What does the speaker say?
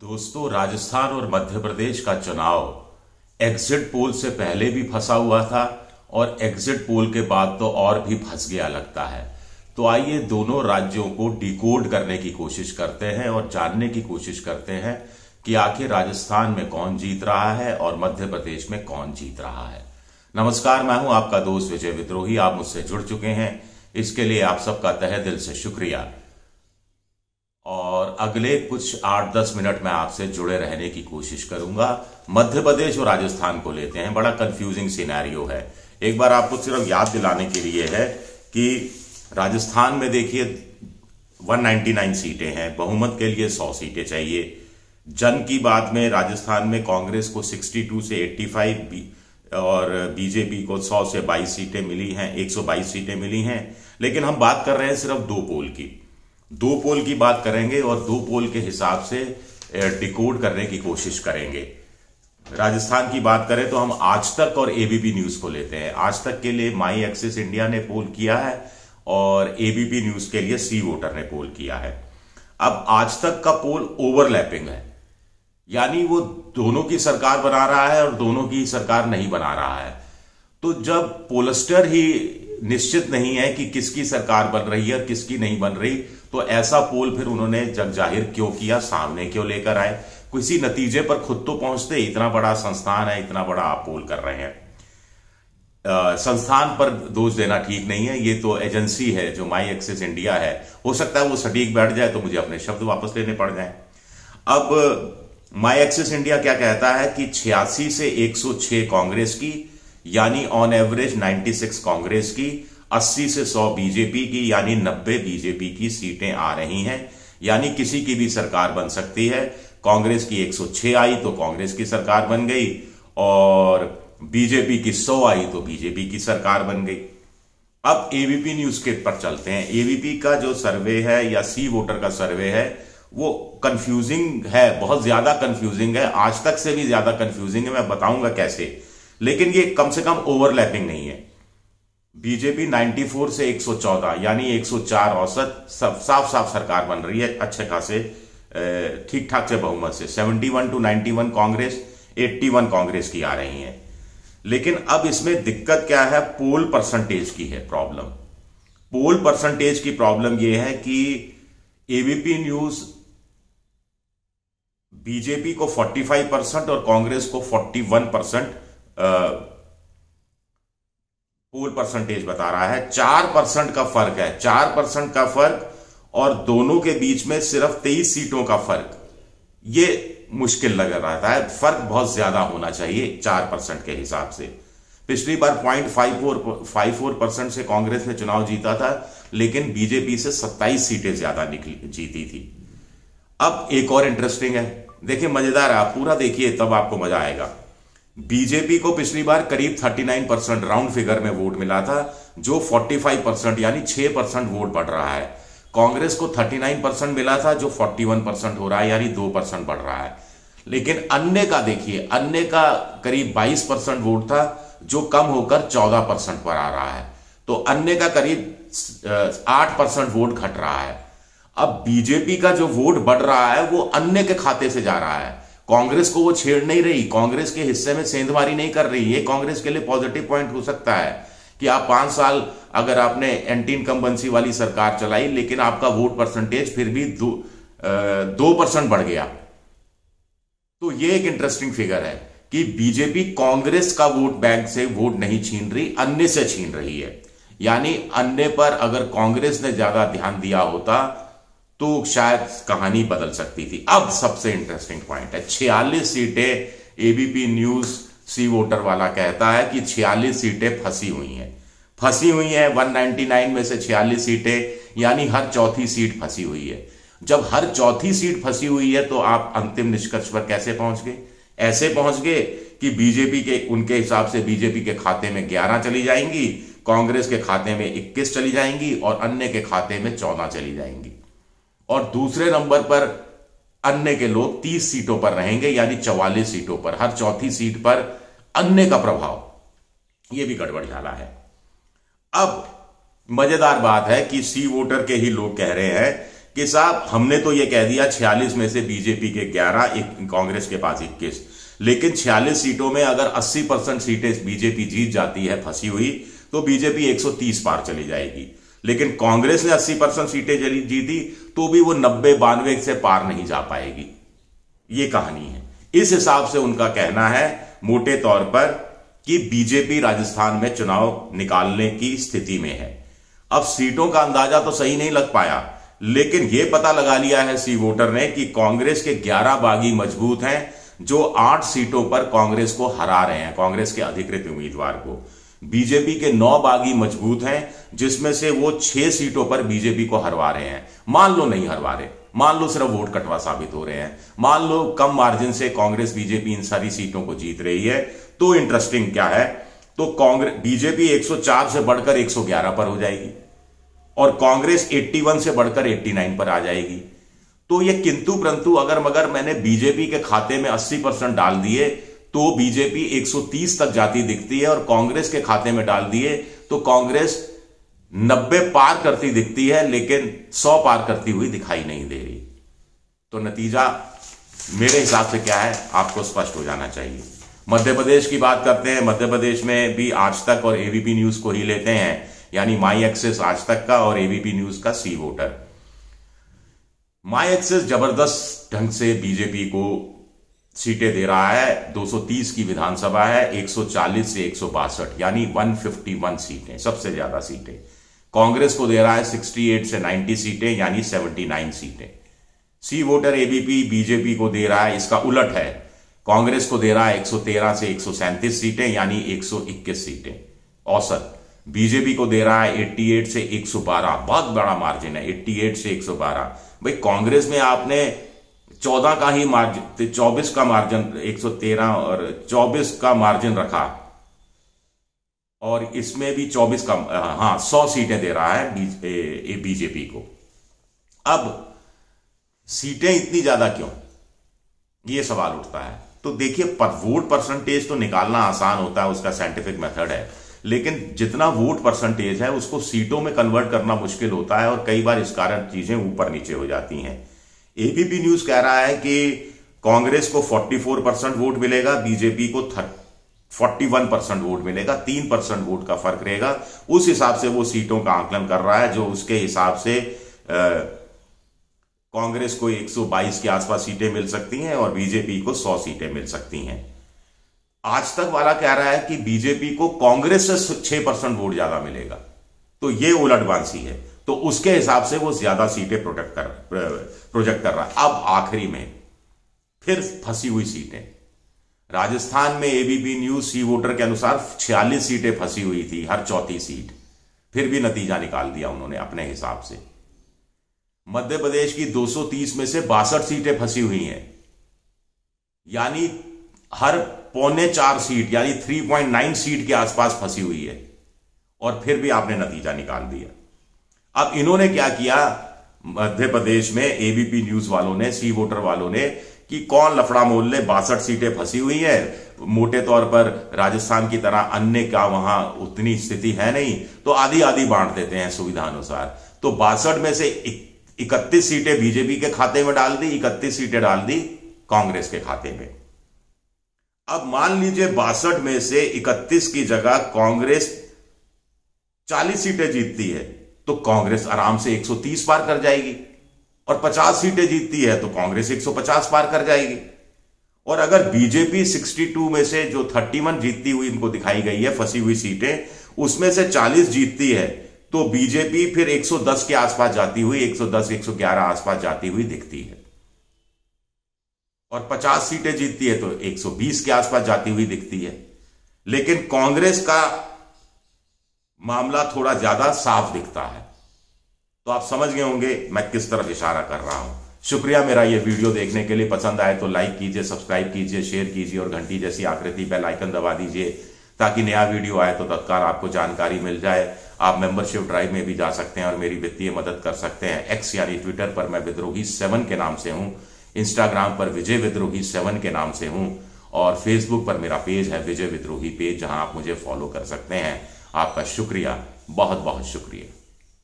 दोस्तों, राजस्थान और मध्य प्रदेश का चुनाव एग्जिट पोल से पहले भी फंसा हुआ था और एग्जिट पोल के बाद तो और भी फंस गया लगता है। तो आइए दोनों राज्यों को डिकोड करने की कोशिश करते हैं और जानने की कोशिश करते हैं कि आखिर राजस्थान में कौन जीत रहा है और मध्य प्रदेश में कौन जीत रहा है। नमस्कार, मैं हूँ आपका दोस्त विजय विद्रोही। आप मुझसे जुड़ चुके हैं। इसके लिए आप सबका तहे दिल से शुक्रिया। अगले कुछ आठ दस मिनट में आपसे जुड़े रहने की कोशिश करूँगा। मध्य प्रदेश और राजस्थान को लेते हैं। बड़ा कंफ्यूजिंग सिनेरियो है। एक बार आपको सिर्फ़ याद दिलाने के लिए है कि राजस्थान में देखिए 199 सीटें हैं। बहुमत के लिए 100 सीटें चाहिए। जन की बात में राजस्थान में कांग्रेस को 62 से 85 और बीजेपी को 100 से 22 सीटें मिली हैं। 122 सीटें मिली हैं। लेकिन हम बात कर रहे हैं सिर्फ़ दो पोल की। दो पोल की बात करेंगे और दो पोल के हिसाब से डिकोड करने की कोशिश करेंगे। राजस्थान की बात करें तो हम आज तक और एबीपी न्यूज़ को लेते हैं। आज तक के लिए माई एक्सिस इंडिया ने पोल किया है और एबीपी न्यूज़ के लिए सी वोटर ने पोल किया है। अब आज तक का पोल ओवरलैपिंग है। यानी वो दोनों की सरकार बना रहा है और दोनों की सरकार नहीं बना रहा है। तो जब पोलस्टर ही निश्चित नहीं है कि किसकी सरकार बन रही है किसकी नहीं बन रही तो ऐसा पोल फिर उन्होंने जग ज़ाहिर क्यों किया? सामने क्यों लेकर आए? किसी नतीजे पर खुद तो पहुँचते, इतना बड़ा संस्थान है, इतना बड़ा आप पोल कर रहे हैं। संस्थान पर दोष देना ठीक नहीं है, ये तो एजेंसी है, जो माई एक्सेस इंडिया है। हो सकता है वो सटीक बैठ जाए तो मुझे अपने शब्द वापस लेने पड़ जाए। अब, माई एक्सेस इंडिया क्या कहता है कि छियासी से 106 कांग्रेस की, यानी ऑन एवरेज 96 कांग्रेस की 80 से 100 बीजेपी की, यानी 90 बीजेपी की सीटें आ रही हैं। यानी किसी की भी सरकार बन सकती है। कांग्रेस की 106 आई तो कांग्रेस की सरकार बन गई, और बीजेपी की 100 आई तो बीजेपी की सरकार बन गई। अब एबीपी न्यूज़ के पर चलते हैं। एबीपी का जो सर्वे है, या सी वोटर का सर्वे है, वो कंफ्यूजिंग है, बहुत ज़्यादा कंफ्यूजिंग है। आज तक से भी ज़्यादा कंफ्यूजिंग है, मैं बताऊँगा कैसे। लेकिन ये कम से कम ओवरलैपिंग नहीं है। बीजेपी 94 से 114 यानी 104 औसत सब साफ़ साफ़ सरकार बन रही है, अच्छे खासे ठीक ठाक से बहुमत से। 71 टू 91 कांग्रेस 81 कांग्रेस की आ रही है। लेकिन अब इसमें दिक्कत क्या है? पोल परसेंटेज की है प्रॉब्लम। पोल परसेंटेज की प्रॉब्लम यह है कि एबीपी न्यूज़ बीजेपी को 45 परसेंट और कांग्रेस को 41 परसेंट पोल परसेंटेज बता रहा है। चार परसेंट का फ़र्क है। चार परसेंट का फ़र्क और दोनों के बीच में सिर्फ़ तेईस सीटों का फ़र्क। ये मुश्किल लग रहा है फ़र्क बहुत ज़्यादा होना चाहिए चार परसेंट के हिसाब से। पिछली बार point five four five four percent से कांग्रेस ने चुनाव जीता था, लेकिन बीजेपी से सत्ताईस सीटें ज़्यादा निकली जीती थी। अब एक और इंटरेस्टिंग है। देखिए, मज़ेदार आप पूरा देखिए, तब आपको मज़ा आएगा। बीजेपी को पिछली बार करीब 39 परसेंट राउंड फिगर में वोट मिला था, जो 45 परसेंट यानी 6 परसेंट वोट बढ़ रहा है। कांग्रेस को 39 परसेंट मिला था, जो 41 परसेंट हो रहा है यानी 2 परसेंट बढ़ रहा है। लेकिन अन्य का देखिए, अन्य का करीब 22 परसेंट वोट था, जो कम होकर 14 परसेंट पर आ रहा है। तो अन्य का करीब आठ परसेंट वोट घट रहा है। अब बीजेपी का जो वोट बढ़ रहा है, वो अन्य के खाते से जा रहा है। कांग्रेस को वो छेड़ नहीं रही, कांग्रेस के हिस्से में सेंधमारी नहीं कर रही, ये कांग्रेस के लिए पॉजिटिव पॉइंट हो सकता है कि आप पाँच साल अगर आपने एंटी इनकम्बेंसी वाली सरकार चलाई, लेकिन आपका वोट परसेंटेज फिर भी दो दो परसेंट बढ़ गया। तो ये एक इंटरेस्टिंग फिगर है कि बीजेपी कांग्रेस का वोट बैंक से वोट नहीं छीन रही, अन्य से छीन रही है। यानी अन्य पर अगर कांग्रेस ने ज़्यादा ध्यान दिया होता तो शायद कहानी बदल सकती थी। अब सबसे इंटरेस्टिंग पॉइंट है, छियालीस सीटें एबीपी न्यूज़ सी वोटर वाला कहता है कि छियालीस सीटें फंसी हुई हैं। फंसी हुई हैं 199 में से छियालीस सीटें, यानी हर चौथी सीट फंसी हुई है। जब हर चौथी सीट फंसी हुई है तो आप अंतिम निष्कर्ष पर कैसे पहुँच गए? ऐसे पहुँच गए कि बीजेपी के, उनके हिसाब से बीजेपी के खाते में 11 चली जाएँगी, कांग्रेस के खाते में 21 चली जाएँगी, और अन्य के खाते में 14 चली जाएँगी। और दूसरे नंबर पर अन्य के लोग तीस सीटों पर रहेंगे, यानी चौवालीस सीटों पर। हर चौथी सीट पर अन्य का प्रभाव। यह भी गड़बड़ झाला है। अब मज़ेदार बात है कि सी वोटर के ही लोग कह रहे हैं कि साहब, हमने तो यह कह दिया 46 में से बीजेपी के 11 एक कांग्रेस के पास 21 लेकिन 46 सीटों में अगर 80 परसेंट सीटें बीजेपी जीत जाती है, फंसी हुई तो बीजेपी 130 पार चली जाएगी। लेकिन कांग्रेस ने 80 परसेंट सीटें जीती तो भी वो नब्बे बानवे से पार नहीं जा पाएगी। ये कहानी है। इस हिसाब से उनका कहना है, मोटे तौर पर, कि बीजेपी राजस्थान में चुनाव निकालने की स्थिति में है। अब सीटों का अंदाज़ा तो सही नहीं लग पाया, लेकिन यह पता लगा लिया है सी वोटर ने कि कांग्रेस के 11 बागी मज़बूत हैं, जो आठ सीटों पर कांग्रेस को हरा रहे हैं, कांग्रेस के अधिकृत उम्मीदवार को। बीजेपी के नौ बागी मज़बूत हैं, जिसमें से वो छह सीटों पर बीजेपी को हरवा रहे हैं। मान लो नहीं हरवा रहे, मान लो सिर्फ़ वोट कटवा साबित हो रहे हैं। मान लो कम मार्जिन से कांग्रेस, बीजेपी इन सारी सीटों को जीत रही है तो इंटरेस्टिंग क्या है? तो कांग्रेस बीजेपी 104 से बढ़कर 111 पर हो जाएगी, और कांग्रेस 81 से बढ़कर 89 पर आ जाएगी। तो ये किंतु परंतु अगर मगर मैंने बीजेपी के खाते में 80 परसेंट डाल दिए तो बीजेपी 130 तक जाती दिखती है और कांग्रेस के खाते में डाल दिए तो कांग्रेस 90 पार करती दिखती है, लेकिन 100 पार करती हुई दिखाई नहीं दे रही। तो नतीजा मेरे हिसाब से क्या है, आपको स्पष्ट हो जाना चाहिए। मध्य प्रदेश की बात करते हैं, मध्य प्रदेश में भी आज तक और एबीपी न्यूज़ को ही लेते हैं, यानी माई एक्सेस आज तक का और एबीपी न्यूज़ का सी वोटर माई एक्सेस ज़बरदस्त ढंग से बीजेपी को सीटें दे रहा है 230 की विधानसभा है 140 से एक सौ बासठ, यानी 151 सीटें, सबसे ज़्यादा सीटें। कांग्रेस को दे रहा है 68 से 90 सीटें, यानी 79 सीटें। सी वोटर एबीपी बीजेपी को दे रहा है, इसका उलट है। कांग्रेस को दे रहा है 113 से एक सौ सैंतीस सीटें, यानी 121 सीटें। औसत। बीजेपी को दे रहा है 88 से 112 बहुत बड़ा मार्जिन है 88 से 112 भाई, कांग्रेस में आपने 14 का ही मार्जिन 24 का मार्जिन 113 और 24 का मार्जिन रखा। और इसमें भी 24 का हाँ 100 सीटें दे रहा है बीजेपी को। अब सीटें इतनी ज़्यादा क्यों? ये सवाल उठता है। तो देखिए, पर, वोट परसेंटेज तो निकालना आसान होता है, उसका साइंटिफिक मेथड है। लेकिन जितना वोट परसेंटेज है, उसको सीटों में कन्वर्ट करना मुश्किल होता है और कई बार इस कारण चीज़ें ऊपर नीचे हो जाती हैं। एबीपी न्यूज़ कह रहा है कि कांग्रेस को 44 परसेंट वोट मिलेगा बीजेपी को 41 परसेंट वोट मिलेगा, तीन परसेंट वोट का फ़र्क रहेगा। उस हिसाब से वो सीटों का आंकलन कर रहा है, जो उसके हिसाब से कांग्रेस को 122 के आसपास सीटें मिल सकती हैं और बीजेपी को 100 सीटें मिल सकती हैं। आज तक वाला कह रहा है कि बीजेपी को कांग्रेस से छह परसेंट वोट ज़्यादा मिलेगा। तो ये उलटबांसी है। तो उसके हिसाब से वो ज़्यादा सीटें प्रोटेक्ट कर, प्रोजेक्ट कर रहा है। अब आखिरी में फिर फंसी हुई सीटें। राजस्थान में एबीपी न्यूज़ सी वोटर के अनुसार छियालीस सीटें फंसी हुई थी, हर चौथी सीट। फिर भी नतीजा निकाल दिया उन्होंने अपने हिसाब से। मध्य प्रदेश की 230 में से बासठ सीटें फंसी हुई हैं। यानी हर पौने चार सीट, यानी 3.9 सीट के आसपास फंसी हुई है। और फिर भी आपने नतीजा निकाल दिया। अब इन्होंने क्या किया? मध्य प्रदेश में एबीपी न्यूज़ वालों ने सी वोटर वालों ने, कि कौन लफड़ा मोल ले बासठ सीटें फंसी हुई है? मोटे तौर पर राजस्थान की तरह अन्य का वहाँ उतनी स्थिति है नहीं तो आधी आधी बांट देते हैं सुविधा अनुसार तो बासठ में से इकतीस सीटें बीजेपी के खाते में डाल दी, इकतीस सीटें डाल दी कांग्रेस के खाते में। अब मान लीजिए बासठ में से इकतीस की जगह कांग्रेस 40 सीटें जीतती है। तो कांग्रेस आराम से 130 पार कर जाएगी। और 50 सीटें जीतती है तो कांग्रेस 150 पार कर जाएगी। और अगर बीजेपी 62 में से जो 31 जीतती हुई इनको दिखाई गई है, फंसी हुई सीटें, उसमें से 40 जीतती है तो बीजेपी फिर 110 के आसपास जाती हुई 110 111 आसपास जाती हुई दिखती है। और 50 सीटें जीतती है तो 120 के आसपास जाती हुई दिखती है। लेकिन कांग्रेस का मामला थोड़ा ज़्यादा साफ़ दिखता है। तो आप समझ गए होंगे मैं किस तरफ़ इशारा कर रहा हूँ। शुक्रिया मेरा ये वीडियो देखने के लिए। पसंद आए तो लाइक कीजिए, सब्सक्राइब कीजिए, शेयर कीजिए और घंटी जैसी आकृति बेल आइकन दबा दीजिए ताकि नया वीडियो आए तो तत्काल आपको जानकारी मिल जाए। आप मेंबरशिप ड्राइव में भी जा सकते हैं और मेरी वित्तीय मदद कर सकते हैं। एक्स यानी ट्विटर पर मैं विद्रोही सेवन के नाम से हूँ। इंस्टाग्राम पर विजय विद्रोही सेवन के नाम से हूँ। और फेसबुक पर मेरा पेज है विजय विद्रोही पेज जहाँ आप मुझे फॉलो कर सकते हैं। आपका शुक्रिया बहुत बहुत शुक्रिया।